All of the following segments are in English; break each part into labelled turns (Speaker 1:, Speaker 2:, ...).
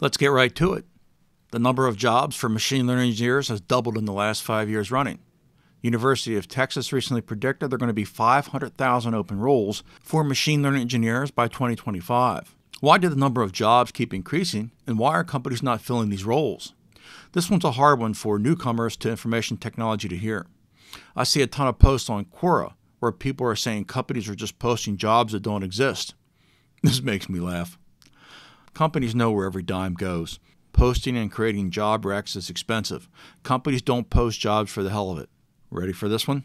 Speaker 1: Let's get right to it. The number of jobs for machine learning engineers has doubled in the last five years running. University of Texas recently predicted there are going to be 500,000 open roles for machine learning engineers by 2025. Why do the number of jobs keep increasing, and why are companies not filling these roles? This one's a hard one for newcomers to information technology to hear. I see a ton of posts on Quora where people are saying companies are just posting jobs that don't exist. This makes me laugh. Companies know where every dime goes. Posting and creating job recs is expensive. Companies don't post jobs for the hell of it. Ready for this one?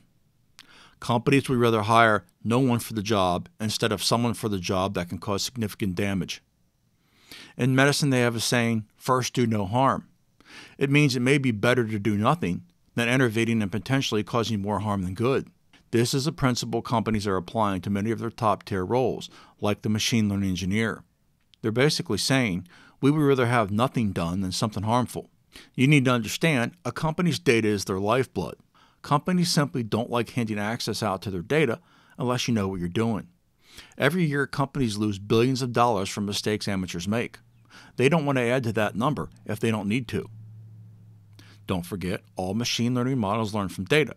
Speaker 1: Companies would rather hire no one for the job instead of someone for the job that can cause significant damage. In medicine, they have a saying, first do no harm. It means it may be better to do nothing than intervening and potentially causing more harm than good. This is a principle companies are applying to many of their top tier roles, like the machine learning engineer. They're basically saying, we would rather have nothing done than something harmful. You need to understand, a company's data is their lifeblood. Companies simply don't like handing access out to their data unless you know what you're doing. Every year, companies lose billions of dollars from mistakes amateurs make. They don't want to add to that number if they don't need to. Don't forget, all machine learning models learn from data.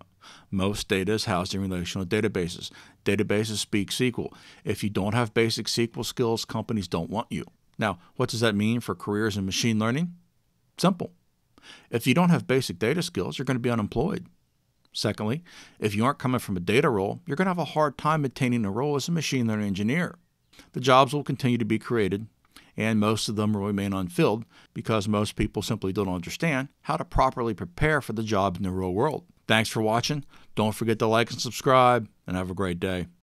Speaker 1: Most data is housed in relational databases. Databases speak SQL. If you don't have basic SQL skills, companies don't want you. Now, what does that mean for careers in machine learning? Simple. If you don't have basic data skills, you're going to be unemployed. Secondly, if you aren't coming from a data role, you're going to have a hard time attaining a role as a machine learning engineer. The jobs will continue to be created, and most of them will remain unfilled because most people simply don't understand how to properly prepare for the job in the real world. Thanks for watching. Don't forget to like and subscribe, and have a great day.